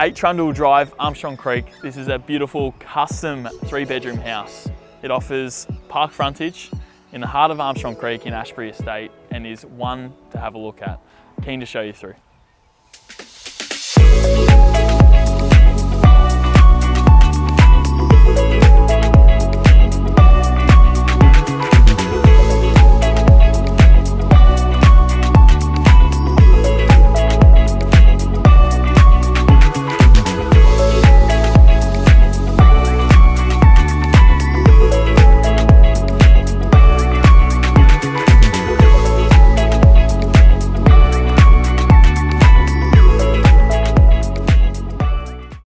8 Trundle Drive, Armstrong Creek. This is a beautiful custom three bedroom house. It offers park frontage in the heart of Armstrong Creek in Ashbury Estate and is one to have a look at. Keen to show you through.